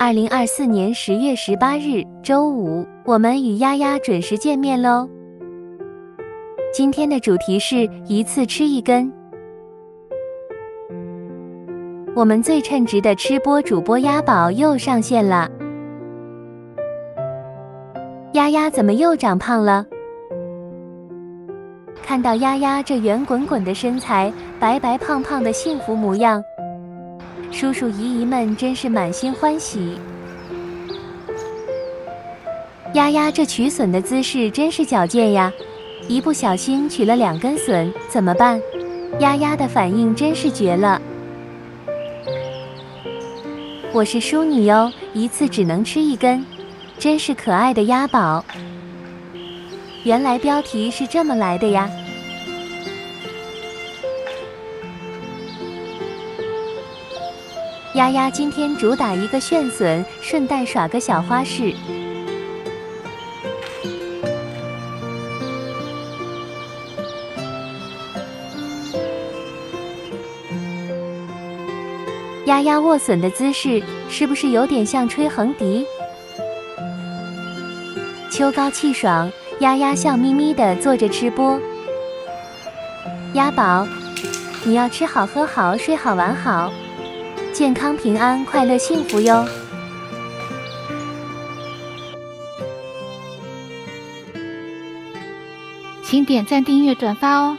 二零二四年十月十八日，周五，我们与丫丫准时见面喽。今天的主题是一次吃一根。我们最称职的吃播主播鸭宝又上线了。丫丫怎么又长胖了？看到丫丫这圆滚滚的身材，白白胖胖的幸福模样。叔叔姨姨们真是满心欢喜。丫丫这取笋的姿势真是矫健呀，一不小心取了两根笋，怎么办？丫丫的反应真是绝了。我是淑女哟，一次只能吃一根，真是可爱的鸭宝。原来标题是这么来的呀。丫丫今天主打一个炫笋，顺带耍个小花式。丫丫握笋的姿势是不是有点像吹横笛？秋高气爽，丫丫笑眯眯的坐着吃播。鸭宝，你要吃好喝好睡好玩好。健康平安快乐幸福哟，请点赞订阅转发哦。